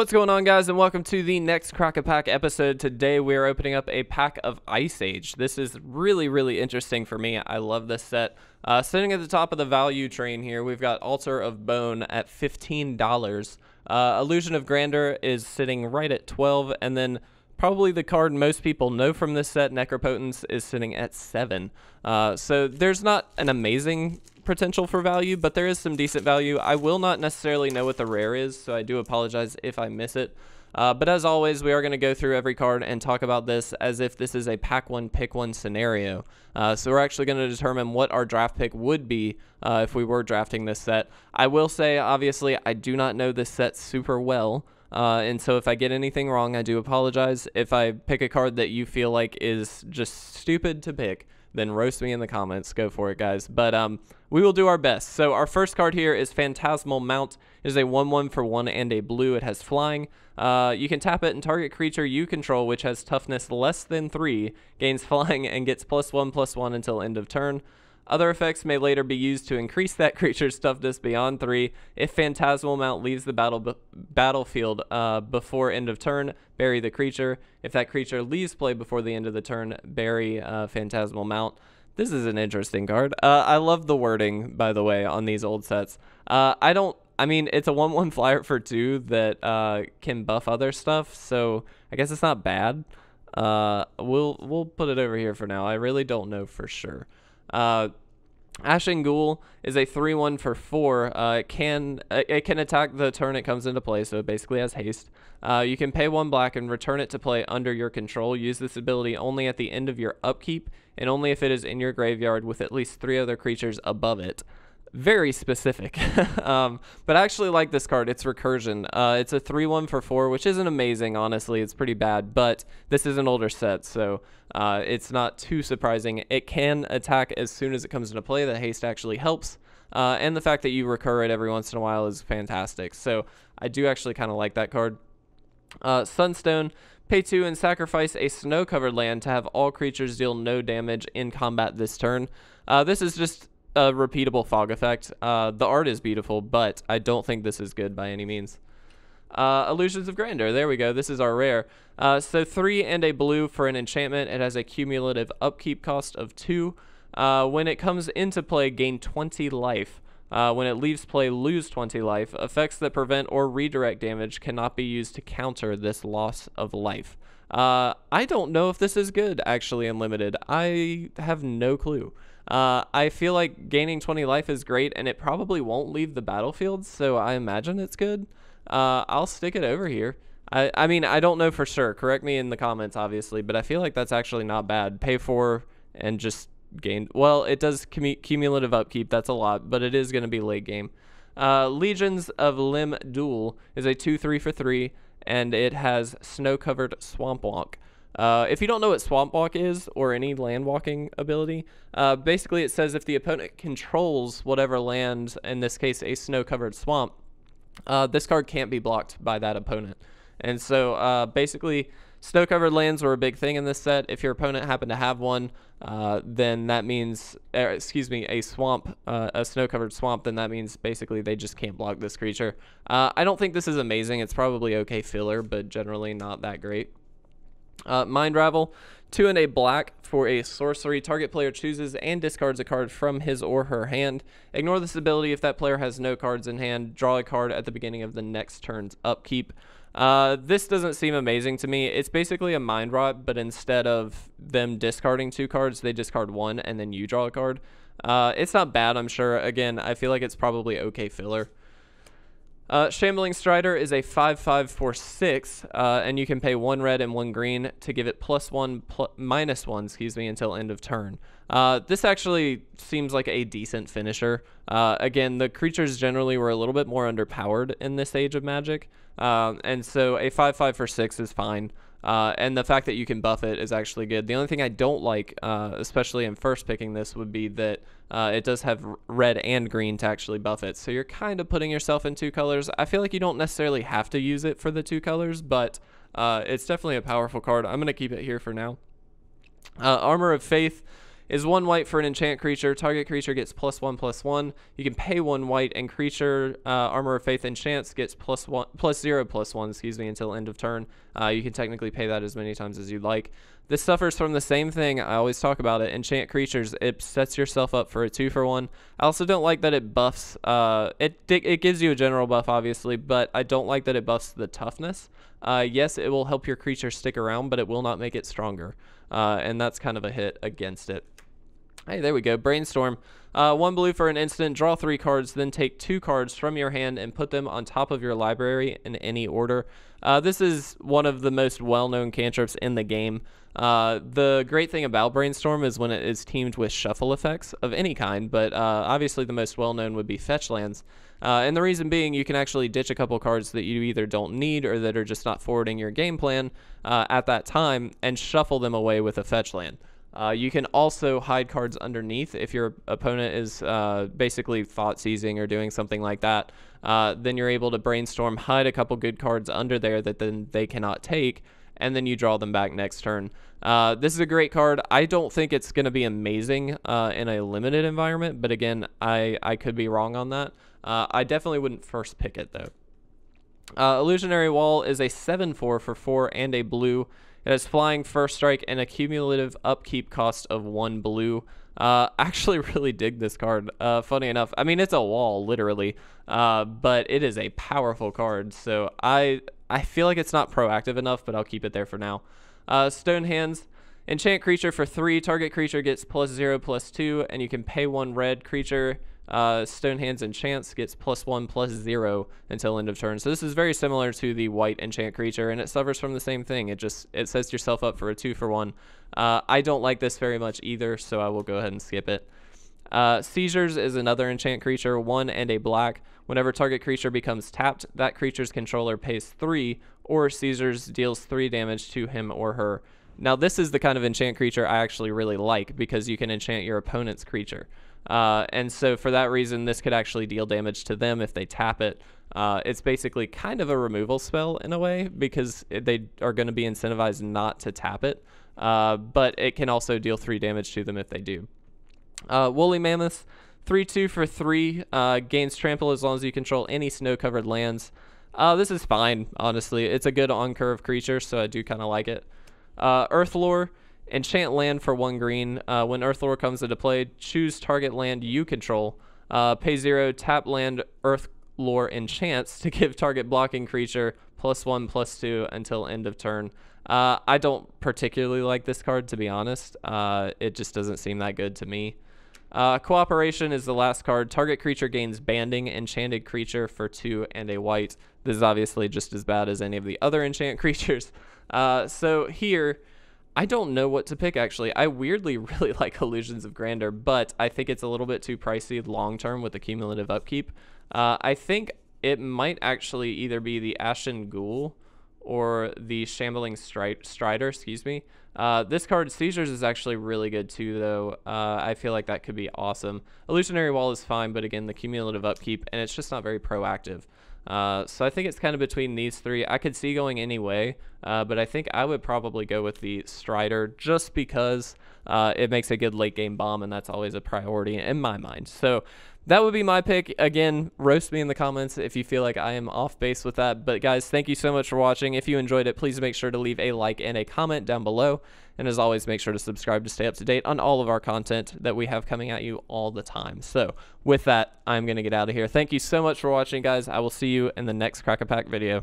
What's going on, guys, and welcome to the next Crack a Pack episode. Today, we're opening up a pack of Ice Age. This is really, really interesting for me. I love this set. Uh, sitting at the top of the value train here, we've got Altar of Bone at $15. Uh, Illusion of Grandeur is sitting right at 12 and then probably the card most people know from this set, Necropotence, is sitting at 7 uh, So there's not an amazing potential for value, but there is some decent value. I will not necessarily know what the rare is, so I do apologize if I miss it. Uh, but as always, we are going to go through every card and talk about this as if this is a pack one, pick one scenario. Uh, so we're actually going to determine what our draft pick would be uh, if we were drafting this set. I will say, obviously, I do not know this set super well. Uh, and so if I get anything wrong, I do apologize. If I pick a card that you feel like is just stupid to pick, then roast me in the comments. Go for it, guys. But um, we will do our best. So our first card here is Phantasmal Mount. It is a 1-1 for 1 and a blue. It has flying. Uh, you can tap it and target creature you control, which has toughness less than 3, gains flying, and gets plus 1 plus 1 until end of turn. Other effects may later be used to increase that creature's toughness beyond 3. If Phantasmal Mount leaves the battle battlefield uh, before end of turn, bury the creature. If that creature leaves play before the end of the turn, bury uh, Phantasmal Mount. This is an interesting card. Uh, I love the wording, by the way, on these old sets. Uh, I don't I mean, it's a 1-1 flyer for 2 that uh, can buff other stuff, so I guess it's not bad. Uh, we'll we'll put it over here for now. I really don't know for sure. Uh, Ashen Ghoul is a 3-1 for 4. Uh, it can it can attack the turn it comes into play, so it basically has haste. Uh, you can pay 1 black and return it to play under your control. Use this ability only at the end of your upkeep, and only if it is in your graveyard with at least 3 other creatures above it very specific. um, but I actually like this card. It's Recursion. Uh, it's a 3-1 for 4, which isn't amazing, honestly. It's pretty bad, but this is an older set, so uh, it's not too surprising. It can attack as soon as it comes into play. The haste actually helps. Uh, and the fact that you recur it every once in a while is fantastic. So I do actually kind of like that card. Uh, Sunstone, pay 2 and sacrifice a snow-covered land to have all creatures deal no damage in combat this turn. Uh, this is just a repeatable fog effect. Uh, the art is beautiful, but I don't think this is good by any means. Uh, Illusions of Grandeur. There we go. This is our rare. Uh, so three and a blue for an enchantment. It has a cumulative upkeep cost of two. Uh, when it comes into play, gain 20 life. Uh, when it leaves play, lose 20 life. Effects that prevent or redirect damage cannot be used to counter this loss of life. Uh, I don't know if this is good, actually, in Limited. I have no clue. Uh, I feel like gaining 20 life is great, and it probably won't leave the battlefield, so I imagine it's good. Uh, I'll stick it over here. I, I mean, I don't know for sure. Correct me in the comments, obviously, but I feel like that's actually not bad. Pay for and just gain. Well, it does cumulative upkeep. That's a lot, but it is going to be late game. Uh, Legions of Lim Duel is a 2 3 for 3, and it has snow covered swamp walk. Uh, if you don't know what Swamp Walk is or any land walking ability, uh, basically it says if the opponent controls whatever land, in this case a snow covered swamp, uh, this card can't be blocked by that opponent. And so uh, basically, snow covered lands were a big thing in this set. If your opponent happened to have one, uh, then that means, er, excuse me, a swamp, uh, a snow covered swamp, then that means basically they just can't block this creature. I don't think this is amazing. It's probably okay filler, but generally not that great. Uh, Mind Ravel, two and a black for a sorcery. Target player chooses and discards a card from his or her hand. Ignore this ability if that player has no cards in hand. Draw a card at the beginning of the next turn's upkeep. Uh, this doesn't seem amazing to me. It's basically a mind rot, but instead of them discarding two cards, they discard one and then you draw a card. Uh, it's not bad, I'm sure. Again, I feel like it's probably okay filler. Uh, Shambling Strider is a 5-5 for 6, uh, and you can pay one red and one green to give it plus one, pl minus one, excuse me, until end of turn. Uh, this actually seems like a decent finisher. Uh, again, the creatures generally were a little bit more underpowered in this age of Magic, um, and so a 5-5 for 6 is fine. Uh, and the fact that you can buff it is actually good. The only thing I don't like, uh, especially in first picking this, would be that uh, it does have red and green to actually buff it. So you're kind of putting yourself in two colors. I feel like you don't necessarily have to use it for the two colors, but uh, it's definitely a powerful card. I'm going to keep it here for now. Uh, Armor of Faith is one white for an enchant creature. Target creature gets plus one plus one. You can pay one white, and creature uh, Armor of Faith enchants gets plus one plus zero plus one. Excuse me until end of turn. Uh, you can technically pay that as many times as you'd like. This suffers from the same thing. I always talk about it. Enchant creatures. It sets yourself up for a two for one. I also don't like that it buffs. Uh, it it gives you a general buff, obviously, but I don't like that it buffs the toughness. Uh, yes, it will help your creature stick around, but it will not make it stronger. Uh, and that's kind of a hit against it. Hey, there we go. Brainstorm. Uh, one blue for an instant. Draw three cards, then take two cards from your hand and put them on top of your library in any order. Uh, this is one of the most well-known cantrips in the game. Uh, the great thing about Brainstorm is when it is teamed with shuffle effects of any kind, but uh, obviously the most well known would be fetch lands. Uh, and the reason being, you can actually ditch a couple cards that you either don't need or that are just not forwarding your game plan uh, at that time and shuffle them away with a fetch land. Uh, you can also hide cards underneath if your opponent is uh, basically thought seizing or doing something like that. then you're able to brainstorm, hide a couple good cards under there that then they cannot take, and then you draw them back next turn. Uh, this is a great card. I don't think it's going to be amazing uh, in a limited environment, but again, I, I could be wrong on that. Uh, I definitely wouldn't first pick it, though. Uh, Illusionary Wall is a 7-4 for 4 and a blue. It has flying first strike and a cumulative upkeep cost of 1 blue. Uh, actually really dig this card. Uh, funny enough, I mean, it's a wall, literally, uh, but it is a powerful card, so I I feel like it's not proactive enough, but I'll keep it there for now. Uh, Stone Hands. Enchant creature for three. Target creature gets plus zero, plus two, and you can pay one red creature. Uh, Stone Hands Enchants gets plus one, plus zero until end of turn. So this is very similar to the white enchant creature, and it suffers from the same thing. It just it sets yourself up for a two for one. Uh, I don't like this very much either, so I will go ahead and skip it. Uh, Seizures is another enchant creature, one and a black. Whenever target creature becomes tapped, that creature's controller pays three, or Seizures deals three damage to him or her. Now, this is the kind of enchant creature I actually really like because you can enchant your opponent's creature. Uh, and so, for that reason, this could actually deal damage to them if they tap it. Uh, it's basically kind of a removal spell in a way because they are going to be incentivized not to tap it, uh, but it can also deal three damage to them if they do. Uh, Woolly Mammoth, 3 2 for 3, uh, gains trample as long as you control any snow covered lands. Uh, this is fine, honestly. It's a good on curve creature, so I do kind of like it. Earthlore, enchant land for 1 green. Uh, when Earthlore comes into play, choose target land you control. Uh, pay 0, tap land Earthlore enchants to give target blocking creature plus 1 plus 2 until end of turn. Uh, I don't particularly like this card, to be honest. Uh, it just doesn't seem that good to me. Uh, Cooperation is the last card. Target creature gains Banding, Enchanted creature for two and a white. This is obviously just as bad as any of the other enchant creatures. Uh, so here, I don't know what to pick actually. I weirdly really like Illusions of Grandeur, but I think it's a little bit too pricey long term with the cumulative upkeep. Uh, I think it might actually either be the Ashen Ghoul or the Shambling Strider, excuse me. Uh, this card, Seizures, is actually really good too, though. Uh, I feel like that could be awesome. Illusionary Wall is fine, but again, the cumulative upkeep, and it's just not very proactive. Uh, so I think it's kind of between these three. I could see going any way, uh, but I think I would probably go with the Strider just because uh, it makes a good late game bomb, and that's always a priority in my mind. So that would be my pick. Again, roast me in the comments if you feel like I am off base with that. But guys, thank you so much for watching. If you enjoyed it, please make sure to leave a like and a comment down below. And as always, make sure to subscribe to stay up to date on all of our content that we have coming at you all the time. So with that, I'm going to get out of here. Thank you so much for watching, guys. I will see you in the next Crack a Pack video.